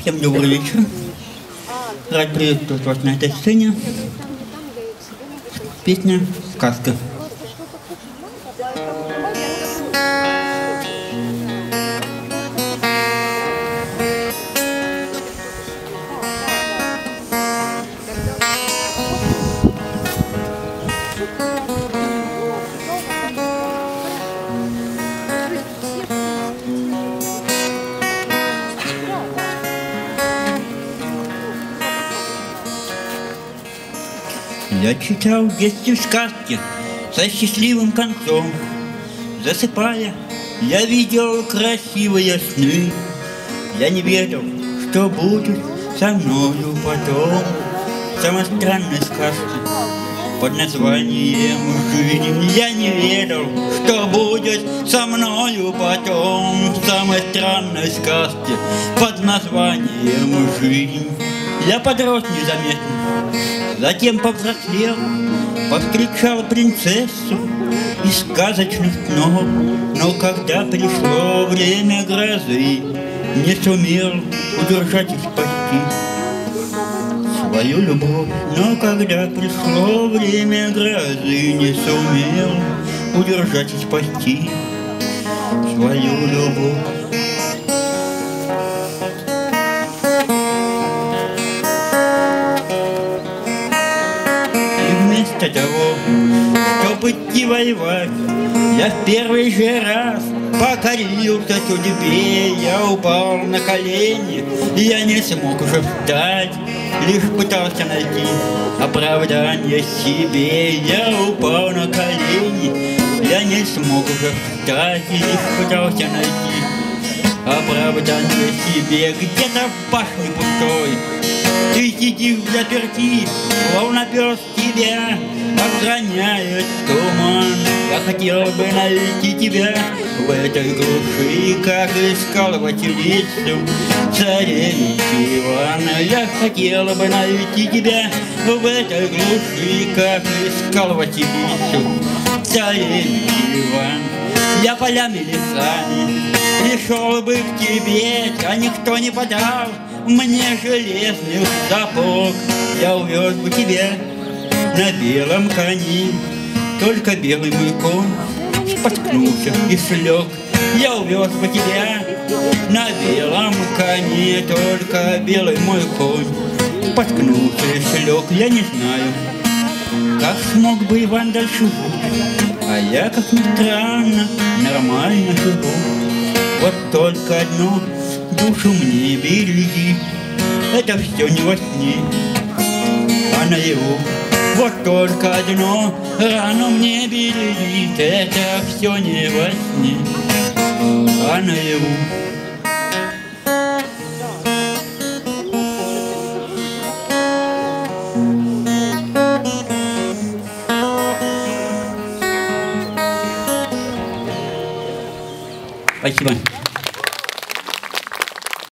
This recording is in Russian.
Всем добрый вечер. Рад приветствовать вас на этой сцене. Песня «Сказка». Я читал в детстве сказки со счастливым концом. Засыпая, я видел красивые сны. Я не ведал, что будет со мною потом. Самой странной сказки под названием «Жизнь». Я не ведал, что будет со мною потом. Самой странной сказке под названием «Жизнь». Я подрос незаметно, затем повзрослел, Повстречал принцессу из сказочных снов. Но когда пришло время грозы, Не сумел удержать и спасти свою любовь. Но когда пришло время грозы, Не сумел удержать и спасти свою любовь. Вместо того, чтобы идти воевать, я в первый же раз покорился судьбе, я упал на колени, я не смог уже встать, лишь пытался найти оправдание себе, я упал на колени, я не смог уже встать, лишь пытался найти оправдание себе, где-то в башне пустой, ты сидишь заперти, словно пес тебя охраняет туман. Я хотел бы найти тебя в этой глуши, как искал Василису царевич Ивана. Я хотел бы найти тебя в этой глуши, как искал Василису царевич Иван. Я полями лесами пришел бы к тебе, а никто не подал мне железных сапог. Я увез бы тебя на белом коне, только белый мой конь споткнулся и слег. Я увез бы тебя на белом коне, только белый мой конь споткнулся и слег. Я не знаю, как смог бы Иван дальше жить, а я, как ни странно, нормально живу. Только одно душу мне береги, это все не во сне, а наяву. Вот только одно рану мне берегит, это все не во сне, а наяву. Спасибо.